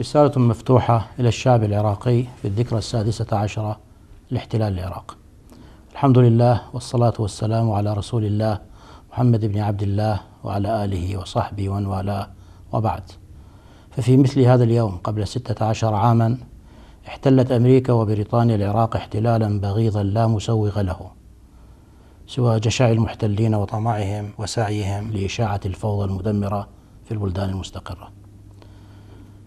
رسالة مفتوحة إلى الشعب العراقي في الذكرى السادسة عشرة لاحتلال العراق. الحمد لله والصلاة والسلام على رسول الله محمد بن عبد الله وعلى آله وصحبه ومن والاه وبعد. ففي مثل هذا اليوم قبل ستة عشر عاما احتلت أمريكا وبريطانيا العراق احتلالا بغيضا لا مسوغ له سوى جشع المحتلين وطمعهم وسعيهم لإشاعة الفوضى المدمرة في البلدان المستقرة.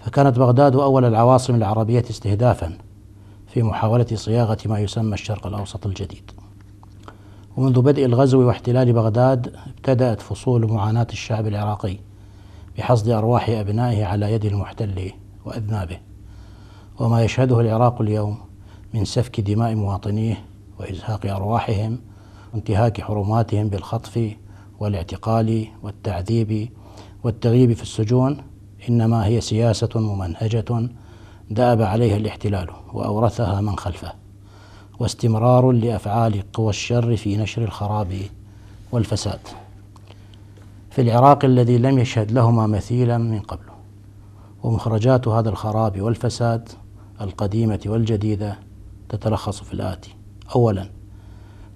فكانت بغداد أول العواصم العربية استهدافا في محاولة صياغة ما يسمى الشرق الأوسط الجديد. ومنذ بدء الغزو واحتلال بغداد ابتدأت فصول معاناة الشعب العراقي بحصد أرواح أبنائه على يد المحتل وأذنابه. وما يشهده العراق اليوم من سفك دماء مواطنيه وإزهاق أرواحهم وانتهاك حرماتهم بالخطف والاعتقال والتعذيب والتغييب في السجون إنما هي سياسة ممنهجة دأب عليها الاحتلال وأورثها من خلفه واستمرار لأفعال قوى الشر في نشر الخراب والفساد. في العراق الذي لم يشهد لهما مثيلا من قبل ومخرجات هذا الخراب والفساد القديمة والجديدة تتلخص في الآتي. أولا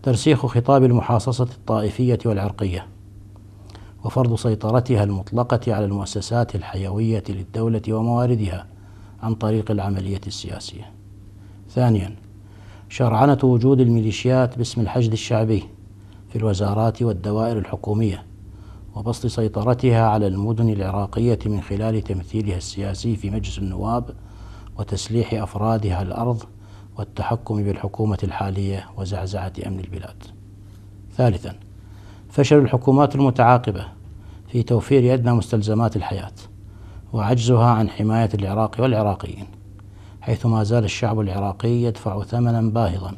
ترسيخ خطاب المحاصصة الطائفية والعرقية. وفرض سيطرتها المطلقة على المؤسسات الحيوية للدولة ومواردها عن طريق العملية السياسية. ثانيا شرعنة وجود الميليشيات باسم الحشد الشعبي في الوزارات والدوائر الحكومية وبسط سيطرتها على المدن العراقية من خلال تمثيلها السياسي في مجلس النواب وتسليح أفرادها الأرض والتحكم بالحكومة الحالية وزعزعة أمن البلاد. ثالثا فشل الحكومات المتعاقبة في توفير أدنى مستلزمات الحياة وعجزها عن حماية العراق والعراقيين حيث ما زال الشعب العراقي يدفع ثمنا باهظا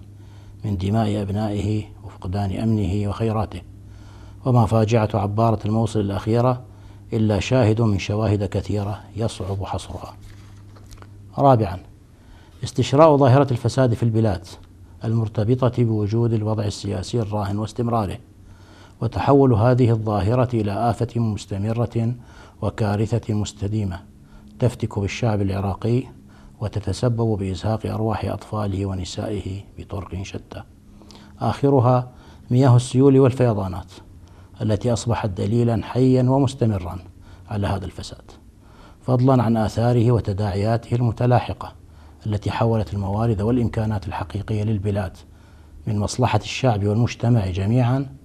من دماء أبنائه وفقدان أمنه وخيراته. وما فاجعة عبارة الموصل الأخيرة إلا شاهد من شواهد كثيرة يصعب حصرها. رابعا استشراء ظاهرة الفساد في البلاد المرتبطة بوجود الوضع السياسي الراهن واستمراره. وتحول هذه الظاهرة إلى آفة مستمرة وكارثة مستديمة تفتك بالشعب العراقي وتتسبب بإزهاق أرواح أطفاله ونسائه بطرق شتى. آخرها مياه السيول والفيضانات التي أصبحت دليلا حيا ومستمرا على هذا الفساد. فضلا عن آثاره وتداعياته المتلاحقة التي حولت الموارد والإمكانات الحقيقية للبلاد من مصلحة الشعب والمجتمع جميعا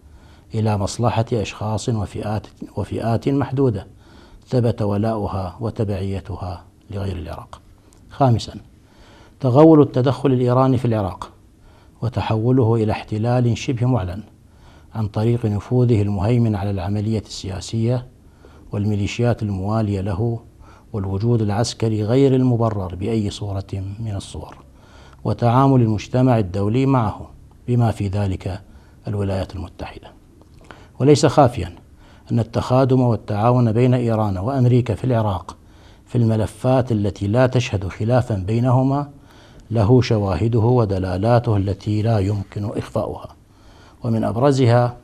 إلى مصلحة أشخاص وفئات وفئات محدودة ثبت ولاؤها وتبعيتها لغير العراق. خامسا تغول التدخل الإيراني في العراق وتحوله إلى احتلال شبه معلن عن طريق نفوذه المهيمن على العملية السياسية والميليشيات الموالية له والوجود العسكري غير المبرر بأي صورة من الصور وتعامل المجتمع الدولي معه بما في ذلك الولايات المتحدة وليس خافيا أن التخادم والتعاون بين إيران وأمريكا في العراق في الملفات التي لا تشهد خلافا بينهما له شواهده ودلالاته التي لا يمكن إخفاؤها. ومن أبرزها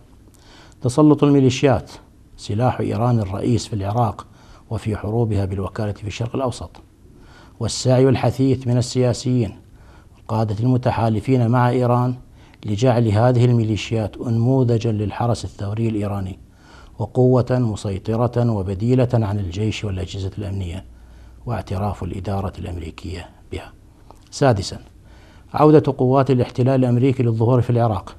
تسلط الميليشيات سلاح إيران الرئيس في العراق وفي حروبها بالوكالة في الشرق الأوسط. والسعي الحثيث من السياسيين القادة المتحالفين مع إيران لجعل هذه الميليشيات أنموذجا للحرس الثوري الإيراني وقوة مسيطرة وبديلة عن الجيش والأجهزة الأمنية واعتراف الإدارة الأمريكية بها. سادسا عودة قوات الاحتلال الأمريكي للظهور في العراق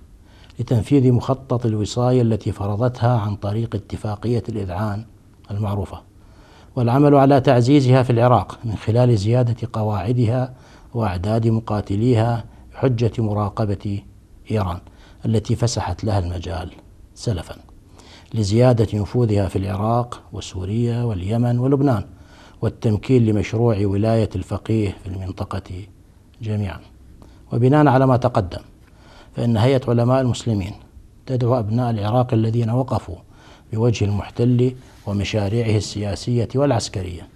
لتنفيذ مخطط الوصاية التي فرضتها عن طريق اتفاقية الإذعان المعروفة والعمل على تعزيزها في العراق من خلال زيادة قواعدها وأعداد مقاتليها بحجة مراقبة إيران التي فسحت لها المجال سلفا لزيادة نفوذها في العراق وسوريا واليمن ولبنان والتمكين لمشروع ولاية الفقيه في المنطقة جميعا وبناء على ما تقدم فإن هيئة علماء المسلمين تدعو أبناء العراق الذين وقفوا بوجه المحتل ومشاريعه السياسية والعسكرية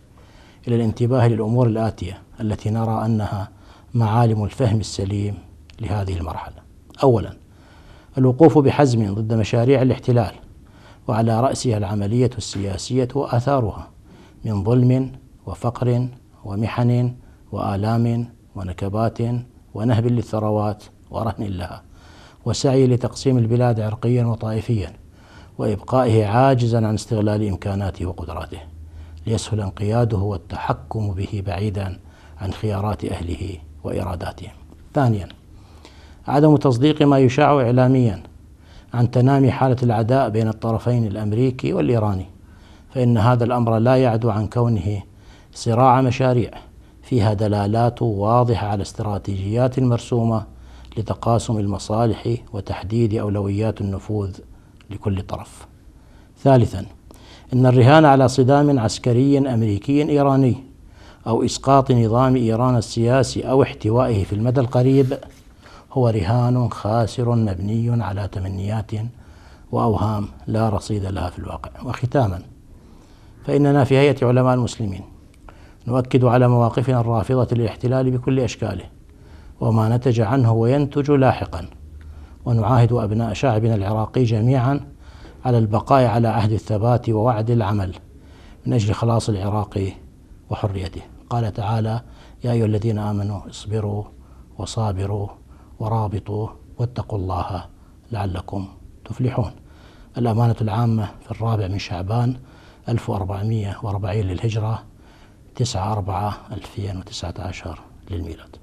إلى الانتباه للأمور الآتية التي نرى أنها معالم الفهم السليم لهذه المرحلة. أولا الوقوف بحزم ضد مشاريع الاحتلال وعلى رأسها العملية السياسية وآثارها من ظلم وفقر ومحن وآلام ونكبات ونهب للثروات ورهن لها وسعي لتقسيم البلاد عرقيا وطائفيا وإبقائه عاجزا عن استغلال إمكاناته وقدراته ليسهل انقياده والتحكم به بعيدا عن خيارات أهله وإراداتهم. ثانيا عدم تصديق ما يشاع إعلاميا عن تنامي حالة العداء بين الطرفين الأمريكي والإيراني فإن هذا الأمر لا يعدو عن كونه صراع مشاريع فيها دلالات واضحة على استراتيجيات مرسومة لتقاسم المصالح وتحديد أولويات النفوذ لكل طرف. ثالثا إن الرهان على صدام عسكري أمريكي إيراني أو إسقاط نظام إيران السياسي أو احتوائه في المدى القريب هو رهان خاسر مبني على تمنيات وأوهام لا رصيد لها في الواقع. وختاما فإننا في هيئة علماء المسلمين نؤكد على مواقفنا الرافضة للاحتلال بكل أشكاله وما نتج عنه وينتج لاحقا. ونعاهد أبناء شعبنا العراقي جميعا على البقاء على عهد الثبات ووعد العمل من أجل خلاص العراق وحريته. قال تعالى يا أيها الذين آمنوا اصبروا وصابروا ورابطوا واتقوا الله لعلكم تفلحون. الأمانة العامة في الرابع من شعبان 1440 للهجرة 9 4 2019 للميلاد.